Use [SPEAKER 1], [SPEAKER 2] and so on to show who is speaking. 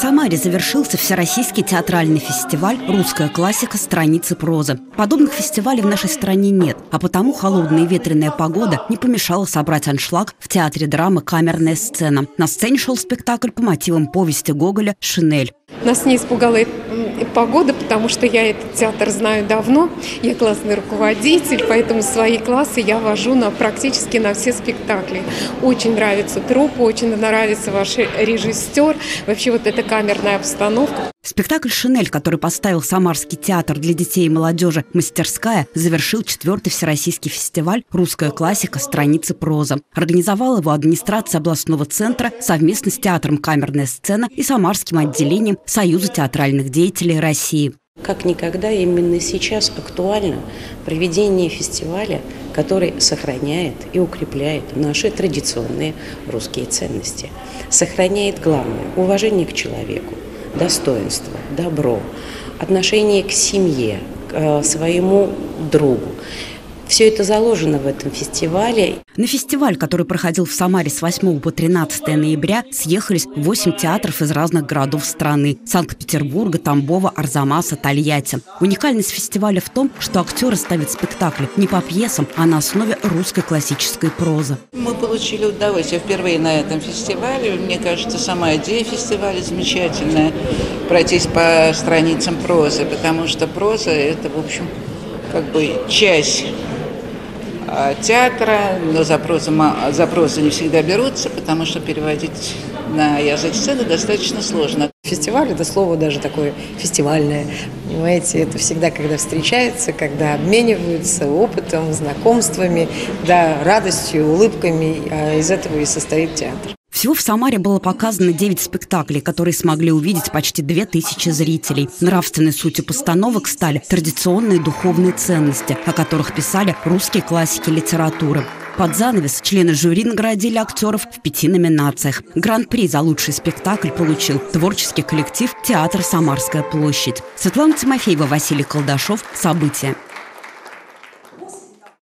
[SPEAKER 1] Самаре завершился Всероссийский театральный фестиваль «Русская классика. Страницы прозы». Подобных фестивалей в нашей стране нет, а потому холодная и ветреная погода не помешала собрать аншлаг в театре драмы «Камерная сцена». На сцене шел спектакль по мотивам повести Гоголя «Шинель».
[SPEAKER 2] Нас не испугала погода, потому что я этот театр знаю давно. Я классный руководитель, поэтому свои классы я вожу на, практически на все спектакли. Очень нравится труп, очень нравится ваш режиссер. Вообще вот эта камерная обстановка.
[SPEAKER 1] Спектакль «Шинель», который поставил Самарский театр для детей и молодежи «Мастерская», завершил четвертый всероссийский фестиваль «Русская классика. Страницы проза». Организовал его администрация областного центра совместно с театром «Камерная сцена» и Самарским отделением Союза театральных деятелей России.
[SPEAKER 3] Как никогда именно сейчас актуально проведение фестиваля, который сохраняет и укрепляет наши традиционные русские ценности. Сохраняет главное – уважение к человеку, достоинство, добро, отношение к семье, к э, своему другу. Все это заложено в этом фестивале.
[SPEAKER 1] На фестиваль, который проходил в Самаре с 8 по 13 ноября, съехались 8 театров из разных городов страны – Санкт-Петербурга, Тамбова, Арзамаса, Тольятти. Уникальность фестиваля в том, что актеры ставят спектакли не по пьесам, а на основе русской классической прозы.
[SPEAKER 4] Мы получили удовольствие впервые на этом фестивале. Мне кажется, сама идея фестиваля замечательная – пройтись по страницам прозы, потому что проза – это, в общем, как бы часть театра, но запросы, запросы не всегда берутся, потому что переводить на язык сцены достаточно сложно.
[SPEAKER 5] Фестиваль – это слово даже такое фестивальное. Понимаете, это всегда, когда встречаются, когда обмениваются опытом, знакомствами, да, радостью, улыбками. А из этого и состоит театр.
[SPEAKER 1] Всего в Самаре было показано 9 спектаклей, которые смогли увидеть почти 2000 зрителей. Нравственной сутью постановок стали традиционные духовные ценности, о которых писали русские классики литературы. Под занавес члены жюри наградили актеров в пяти номинациях. Гран-при за лучший спектакль получил творческий коллектив «Театр Самарская площадь». Светлана Тимофеева, Василий Колдашов. События.